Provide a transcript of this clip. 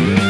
Yeah.